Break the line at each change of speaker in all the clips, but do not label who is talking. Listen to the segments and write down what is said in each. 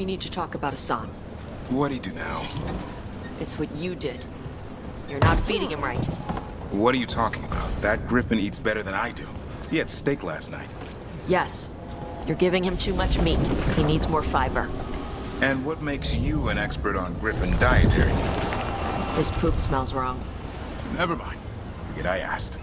We need to talk about Assan.
What'd he do now?
It's what you did. You're not feeding him right.
What are you talking about? That Griffin eats better than I do. He had steak last night.
Yes. You're giving him too much meat. He needs more fiber.
And what makes you an expert on Griffin dietary needs?
His poop smells wrong.
Never mind. Forget I asked.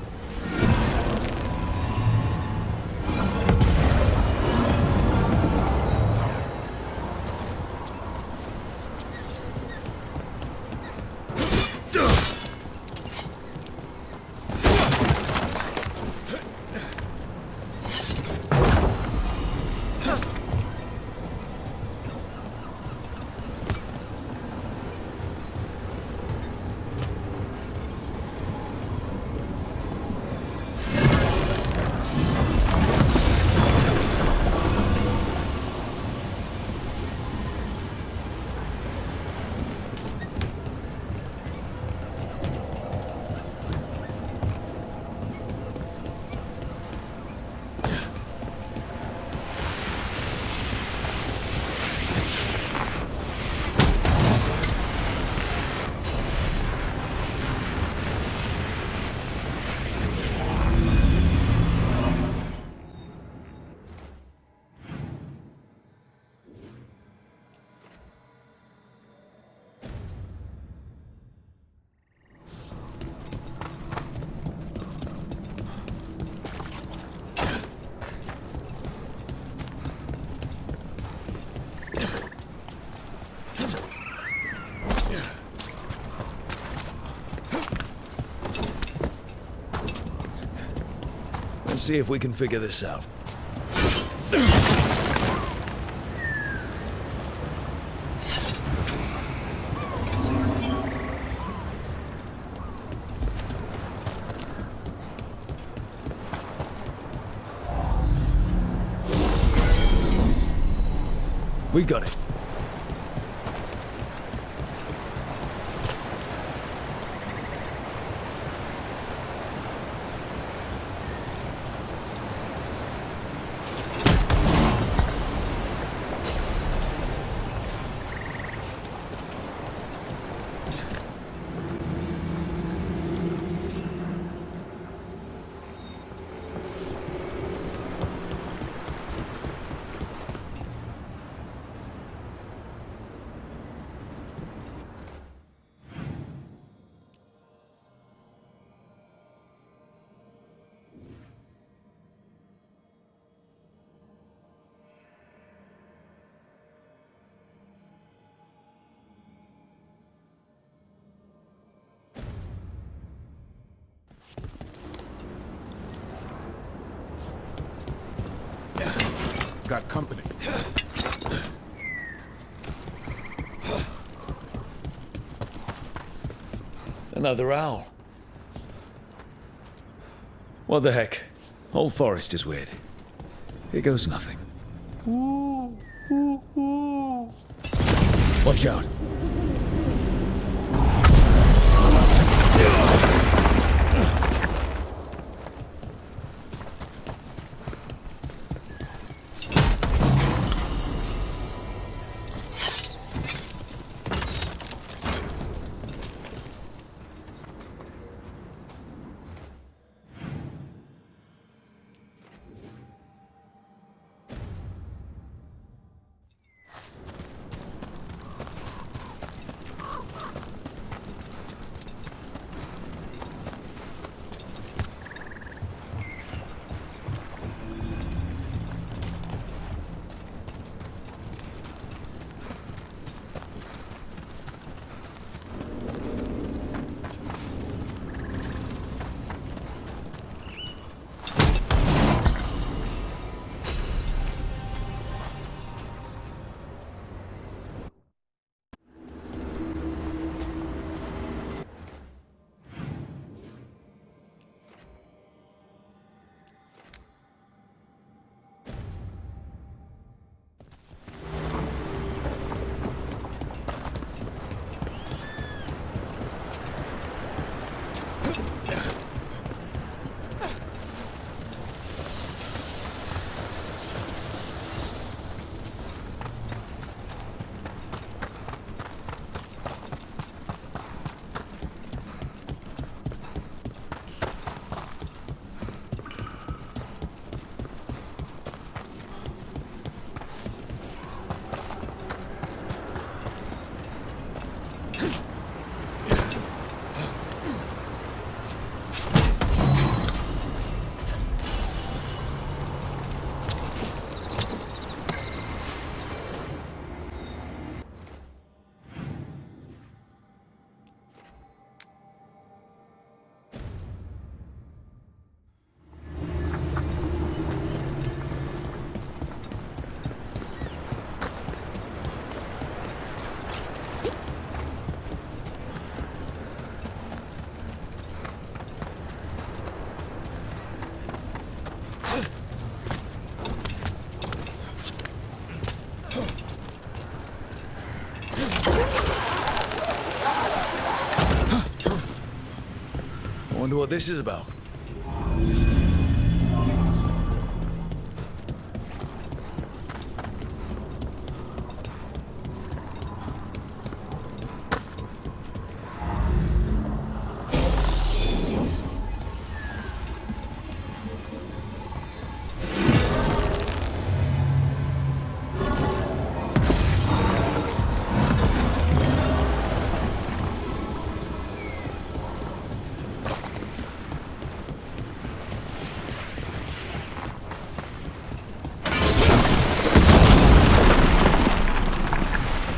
See if we can figure this out. We got it.
Got company.
Another owl. What the heck? Whole forest is weird. Here goes nothing. Watch out. What this is about.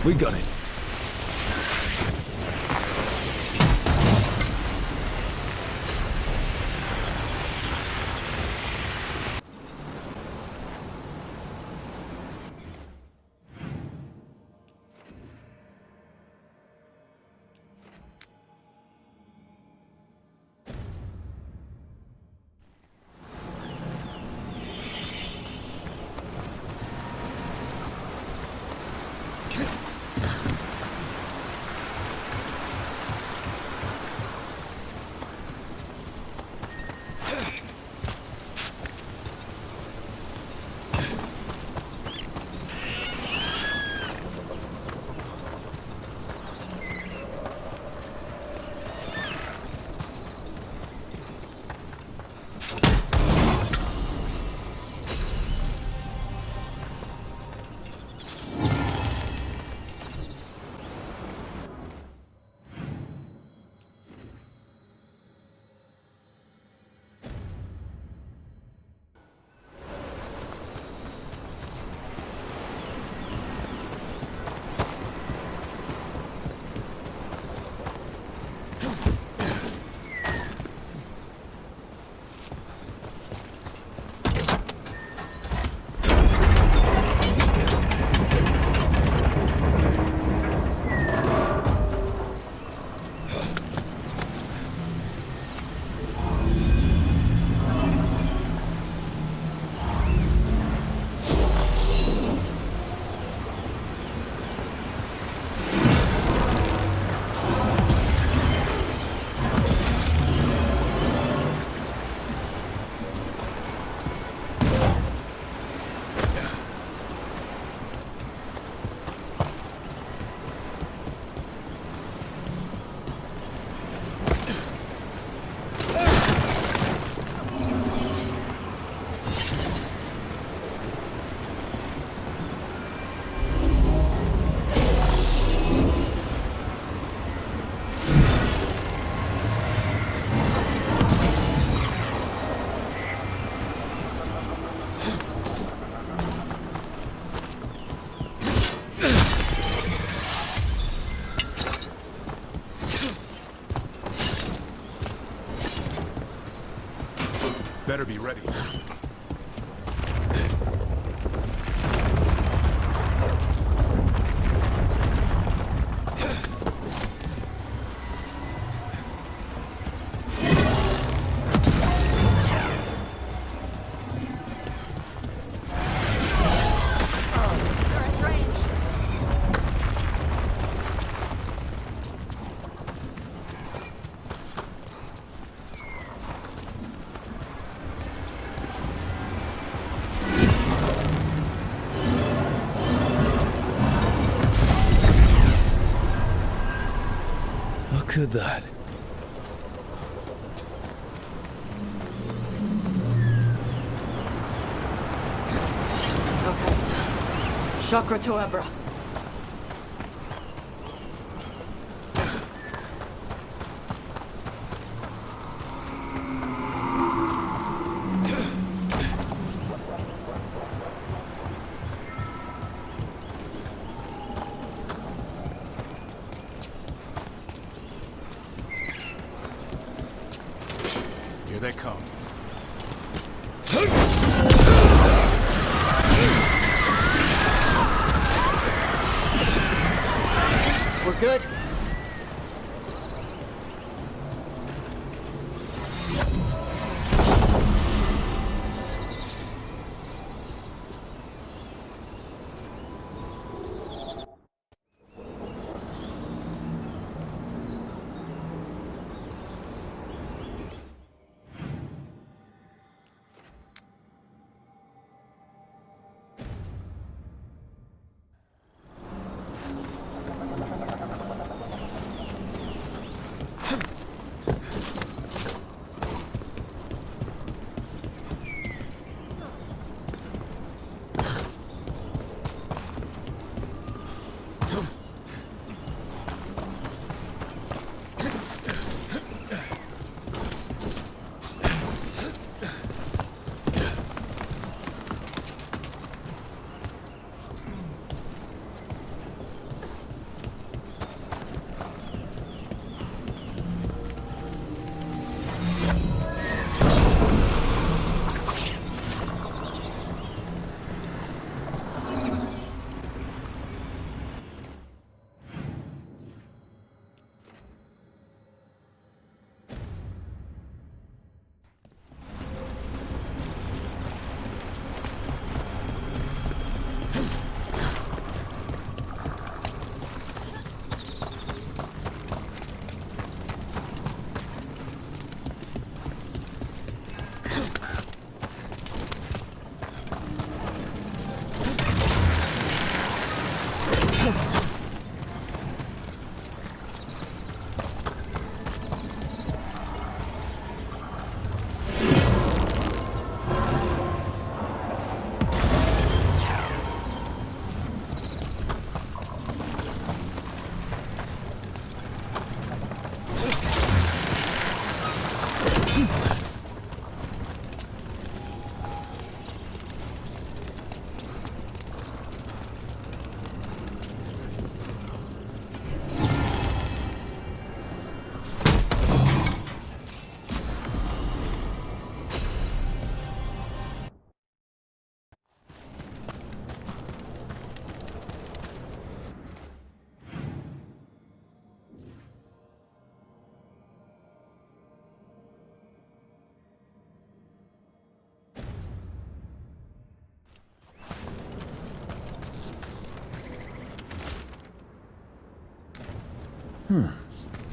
We got it.
Better be ready.
At that.
Okay. Chakra to Abra.
Here they come.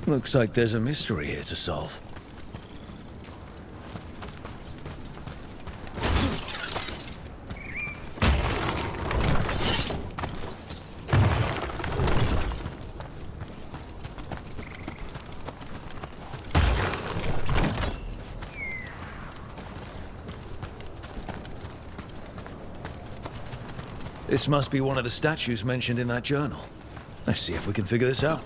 Looks like there's a mystery here to solve. This must be one of the statues mentioned in that journal. Let's see if we can figure this out.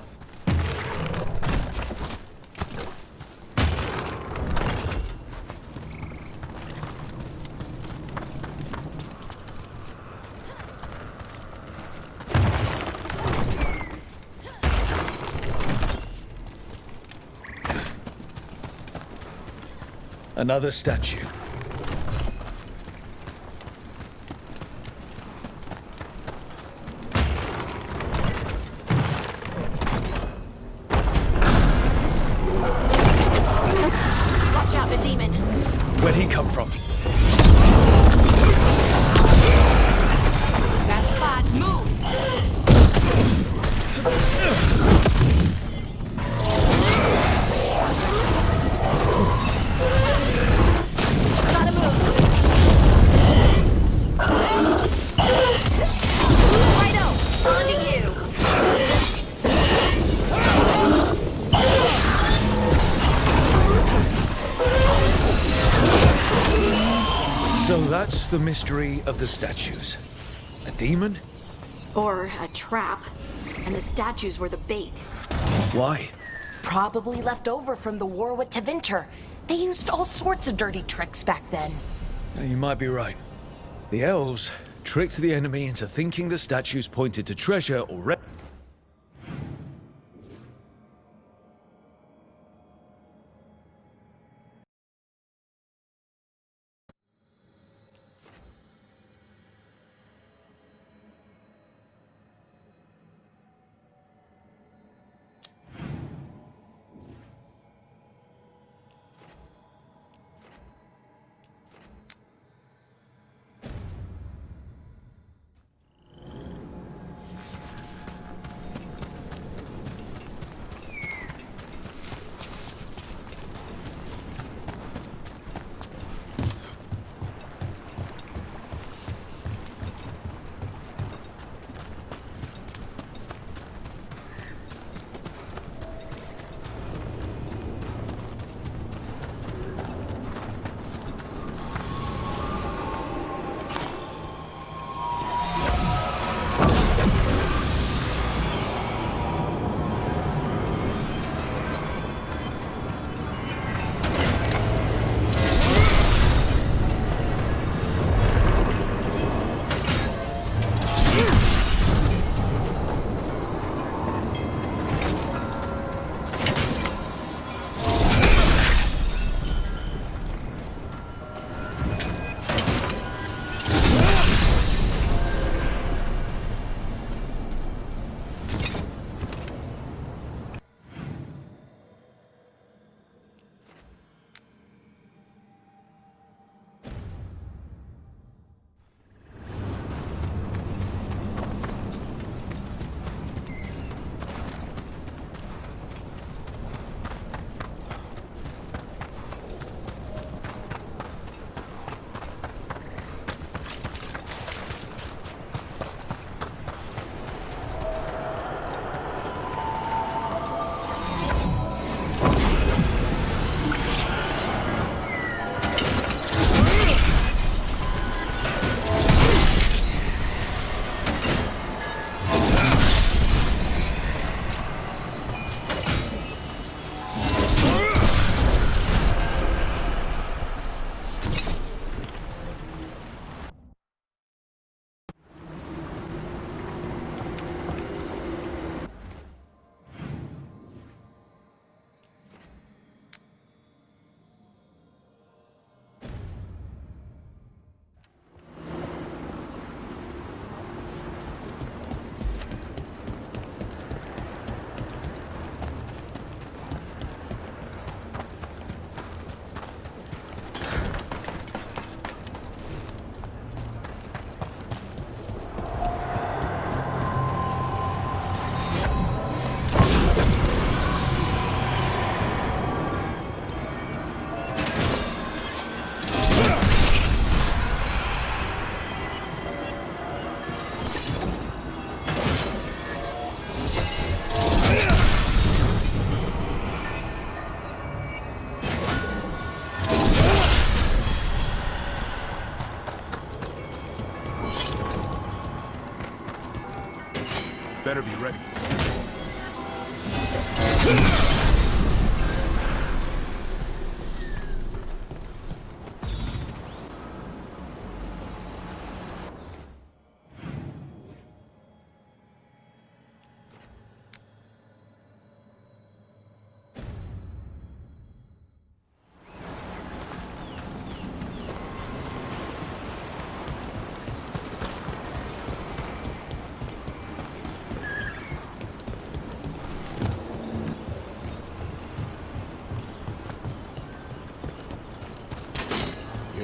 Another statue.
The
mystery of the statues. A demon?
Or a trap. And the statues were the bait.
Why?
Probably left over from the war with Tevinter. They used all sorts of dirty tricks back then.
You might be right. The elves tricked the enemy into thinking the statues pointed to treasure or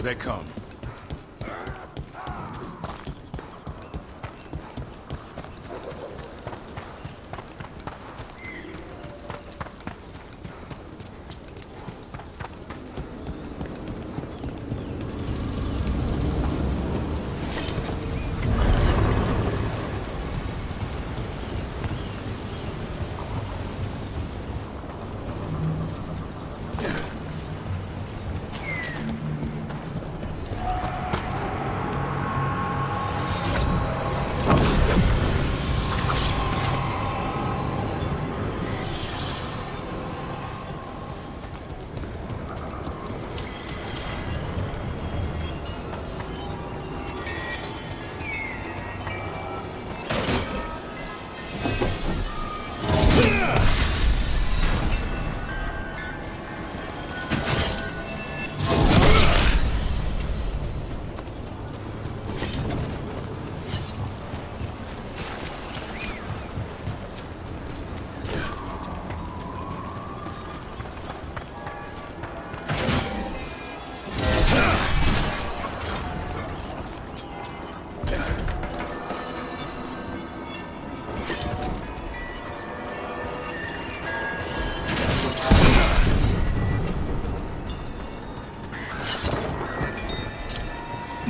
they come.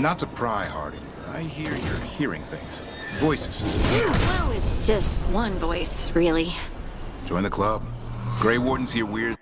Not to pry, Harding. I hear you're hearing things. Voices.
Well, it's just one voice, really.
Join the club. Grey Warden's hear weird.